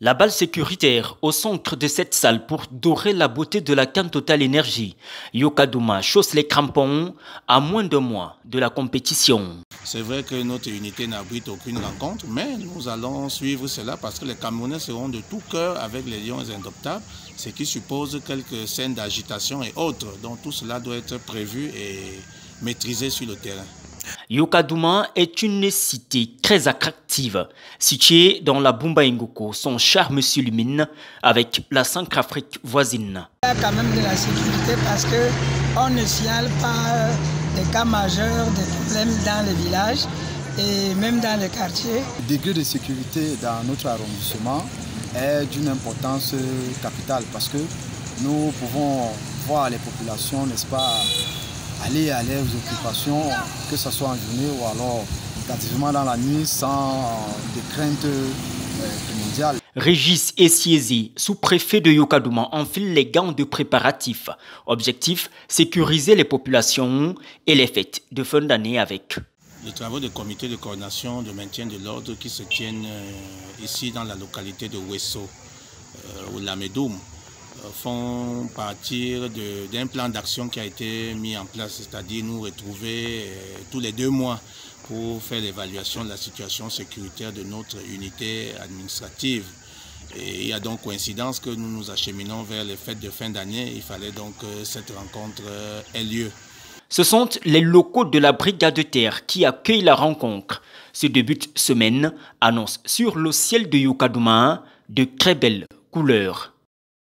La balle sécuritaire au centre de cette salle pour dorer la beauté de la canne Total Énergie. Yokaduma chausse les crampons à moins de mois de la compétition. C'est vrai que notre unité n'abrite aucune rencontre, mais nous allons suivre cela parce que les Camerounais seront de tout cœur avec les Lions indoptables, ce qui suppose quelques scènes d'agitation et autres. Donc tout cela doit être prévu et maîtrisé sur le terrain. Yokadouma est une cité très attractive, située dans la Bumba Ngoko. Son charme s'illumine avec la Centrafrique voisine. Il y a quand même de la sécurité parce qu'on ne signale pas des cas majeurs, des problèmes dans les villages et même dans les quartiers. Le degré de sécurité dans notre arrondissement est d'une importance capitale parce que nous pouvons voir les populations, n'est-ce pas, aller à leurs occupations, que ce soit en journée ou alors tardivement dans la nuit sans des craintes mondiales. Régis Essiezi, sous-préfet de Yokadouma, enfile les gants de préparatifs. Objectif, sécuriser les populations et les fêtes de fin d'année avec. Les travaux du comité de coordination de maintien de l'ordre qui se tiennent ici dans la localité de Wesso, ou Lamedoum, font partir d'un plan d'action qui a été mis en place, c'est-à-dire nous retrouver tous les deux mois pour faire l'évaluation de la situation sécuritaire de notre unité administrative. Et il y a donc coïncidence que nous nous acheminons vers les fêtes de fin d'année. Il fallait donc que cette rencontre ait lieu. Ce sont les locaux de la brigade de terre qui accueillent la rencontre. Ce début de semaine annonce sur le ciel de Yokadouma de très belles couleurs.